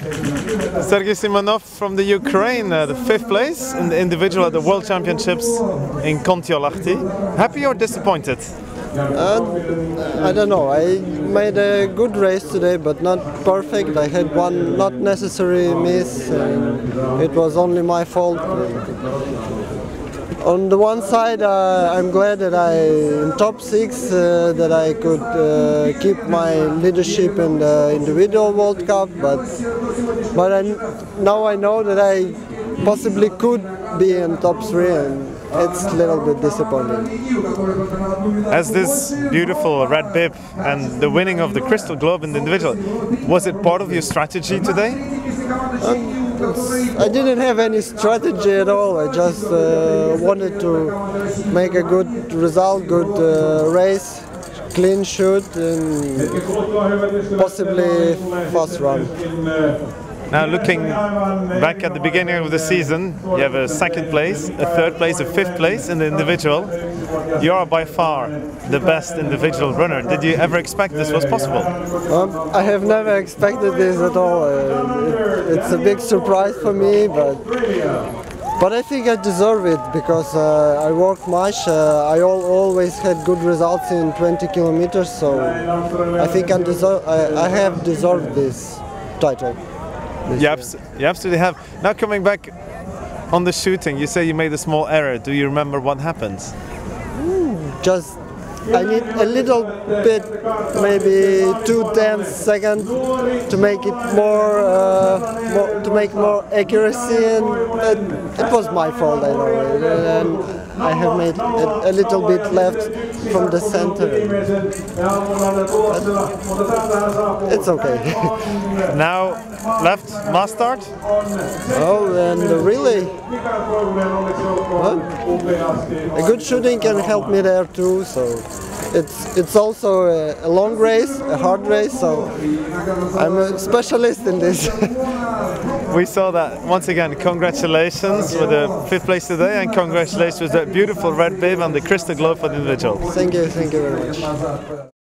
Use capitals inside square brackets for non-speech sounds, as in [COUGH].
Sergey Semenov from the Ukraine, uh, the fifth place in the individual at the World Championships in Kontiolahti. Happy or disappointed? Uh, I don't know. I made a good race today, but not perfect. I had one not necessary miss, it was only my fault. On the one side, uh, I'm glad that I in top six uh, that I could uh, keep my leadership in the individual World Cup, but but I, now I know that I possibly could be in top three, and it's a little bit disappointing. As this beautiful red bib and the winning of the Crystal Globe in the individual, was it part of your strategy today? I didn't have any strategy at all. I just uh, wanted to make a good result, good uh, race, clean shoot, and possibly fast run. Now, looking back at the beginning of the season, you have a second place, a third place, a fifth place in the individual. You are by far the best individual runner. Did you ever expect this was possible? Um, I have never expected this at all. Uh, it, it's a big surprise for me, but but I think I deserve it because uh, I worked much. Uh, I all, always had good results in 20 kilometers, so I think I, deserve, I, I have deserved this title. You, abs you absolutely have. Now coming back on the shooting, you say you made a small error. Do you remember what happened? Just I need a little bit, maybe two tenths second to make it more, uh, more to make more accuracy, and it, it was my fault. I know, and I have made a, a little bit left from the center. But it's okay. [LAUGHS] now left mass start. Oh, and really, well, a good shooting can help me there too. So it's it's also a, a, long race, a hard race. So I'm a specialist in this. [LAUGHS] we saw that once again. Congratulations with the fifth place today, and congratulations with that beautiful red bib and the crystal globe for the individual. Thank you, thank you very much.